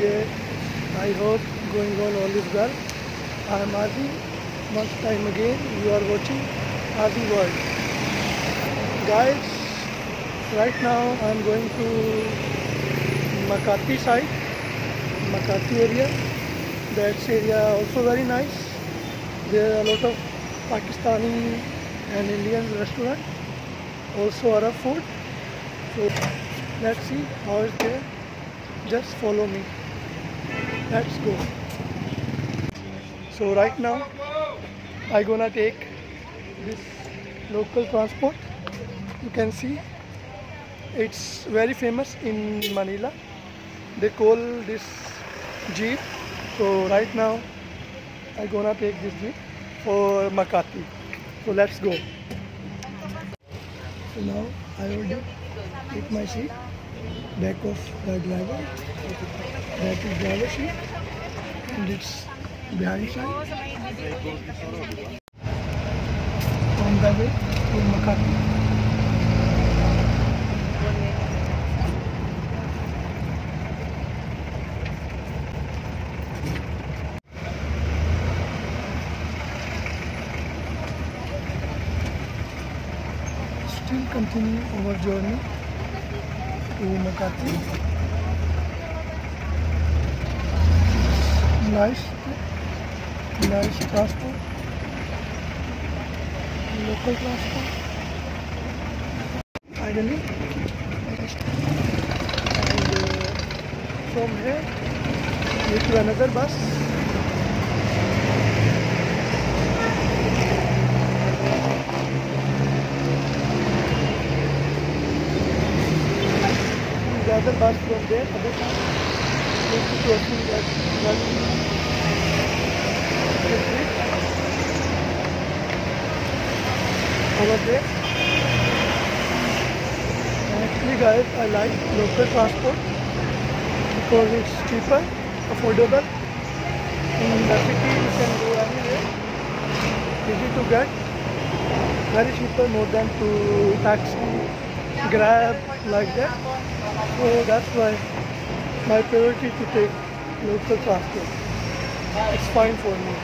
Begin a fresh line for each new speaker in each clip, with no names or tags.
there? I hope going on all is well. I am Adi. Once time again, you are watching Adi World. Guys, right now I am going to Makati side, Makati area. That's area also very nice. There are a lot of Pakistani and Indian restaurant. Also Arab food. So let's see how is there. Just follow me. Let's go. So right now I gonna take this local transport. You can see it's very famous in Manila. They call this jeep. So right now I gonna take this jeep for Makati. So let's go. So now I already take my seat back of the driver. That is seat and it's behind side. On the way to Makati. Still continue our journey to Makati. Transport, local transport. Finally, and uh, from here we to another bus. The other bus from there, other side. Need to crossing that. Actually, guys, I like local transport because it's cheaper, affordable. In the city, you can go anywhere. Easy to get. Very cheaper, more than to taxi, grab, like that. So that's why my priority to take local transport. It's fine for me.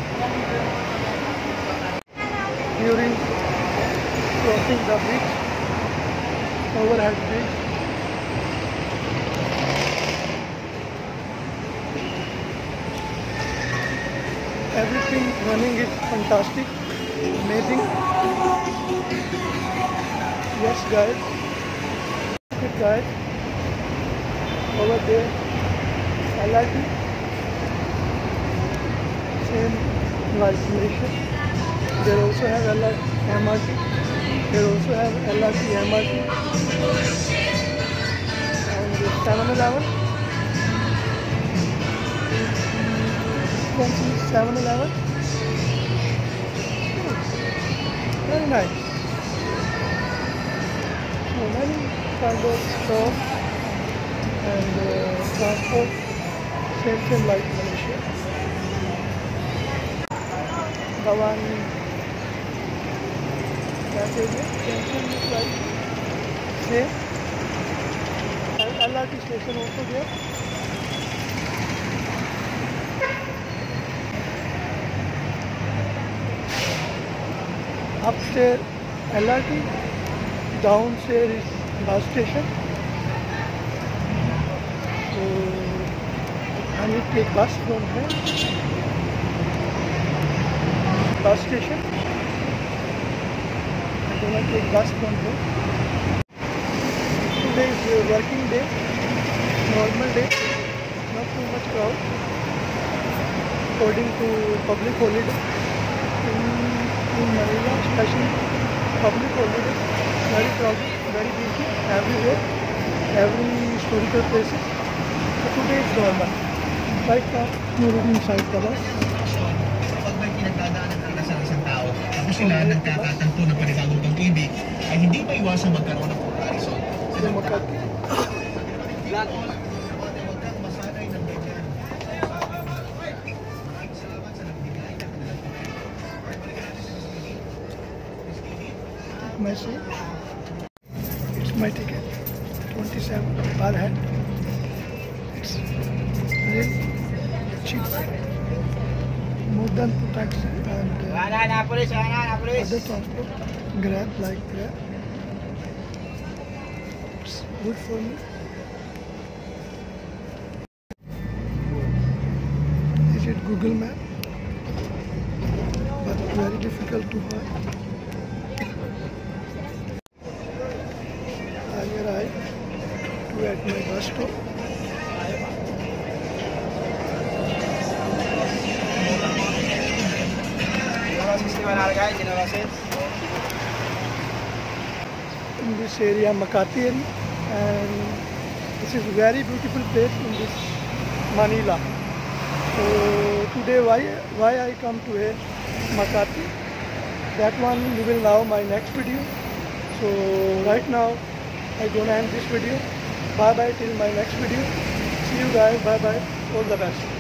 During crossing the bridge, overhead bridge, everything running is fantastic, amazing. Yes, guys. Good guys. Over there. I like it. same like Malaysia. They also have LRT MRT they also have LRT MRT and 7-Eleven you can see 7-Eleven very nice so many of shops and uh, transport same same like Malaysia. Bhavani अल्लाह की station हो गया। Up stair L R T down से bus station तो खाने के बस from है। Bus station bus from here. Today is a working day, normal day, not too much crowd. According to public holiday in, in Manila, especially public holiday, very crowded, very busy everywhere, every historical places. So today is normal. Right now, we're inside the bus.
sila nagkakatagpo ng panibagong pag-ibig ay hindi pa iwasang magkaroon ng comparison. Sila magkakatagpo.
my seat. It's my ticket. 27 per head. It's cheap. Than taxi and uh, other transport. Grab like Grab. It's good for me. Is it Google Map? But very difficult to find. I arrived to at my bus stop. In this area Makati and this is very beautiful place in this Manila. So today why why I come to here Makati that one you will know my next video. So right now I gonna end this video. Bye bye till my next video. See you guys. Bye bye. All the best.